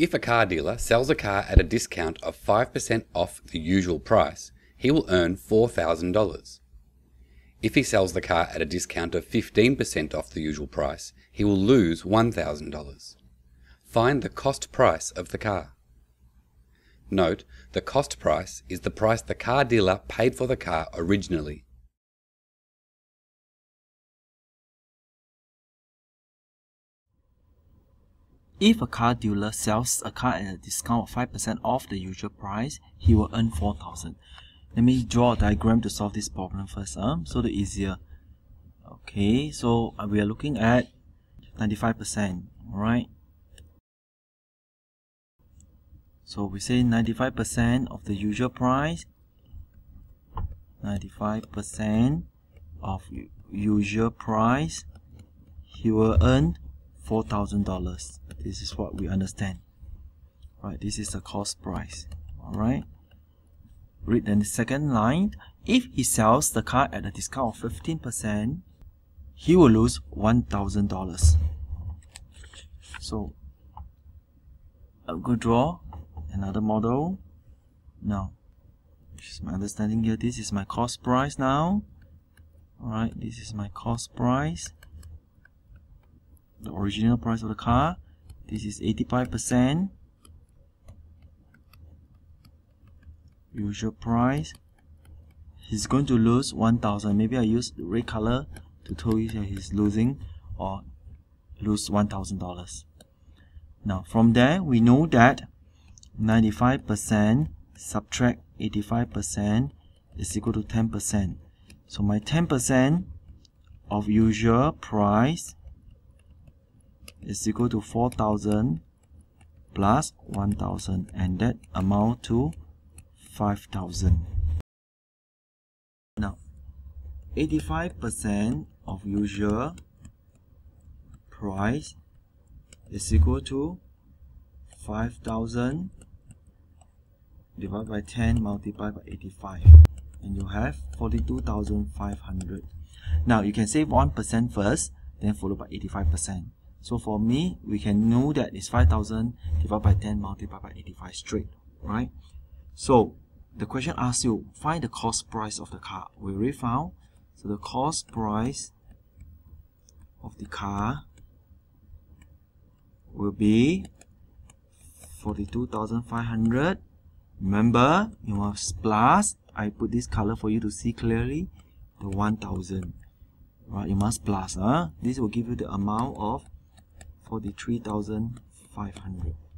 If a car dealer sells a car at a discount of 5% off the usual price, he will earn $4,000. If he sells the car at a discount of 15% off the usual price, he will lose $1,000. Find the cost price of the car. Note, the cost price is the price the car dealer paid for the car originally. If a car dealer sells a car at a discount of 5% off the usual price, he will earn 4000 Let me draw a diagram to solve this problem first, huh? so the easier. Okay, so uh, we are looking at 95%, alright? So we say 95% of the usual price, 95% of usual price, he will earn $4,000. This is what we understand. Right, this is the cost price. Alright. Read the second line. If he sells the car at a discount of 15%, he will lose $1,000. So, I'm going to draw another model. Now, this is my understanding here. This is my cost price now. Alright, this is my cost price the original price of the car. This is 85% usual price. He's going to lose 1000 maybe I use the red color to tell you that he's losing or lose $1000 now from there we know that 95% subtract 85% is equal to 10% so my 10% of usual price is equal to 4000 plus 1000 and that amount to 5000 now 85% of usual price is equal to 5000 divided by 10 multiplied by 85 and you have 42,500 now you can save 1% first then followed by 85% so for me, we can know that it's 5,000 divided by 10 multiplied by 85 straight, right? So the question asks you, find the cost price of the car. We already found. So the cost price of the car will be 42,500. Remember, you must plus, I put this color for you to see clearly, the 1,000. Right, you must plus. Huh? This will give you the amount of 43,500